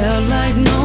felt like no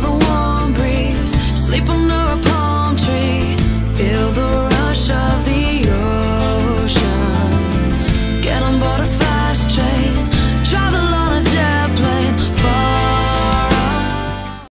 the warm breeze, sleep on the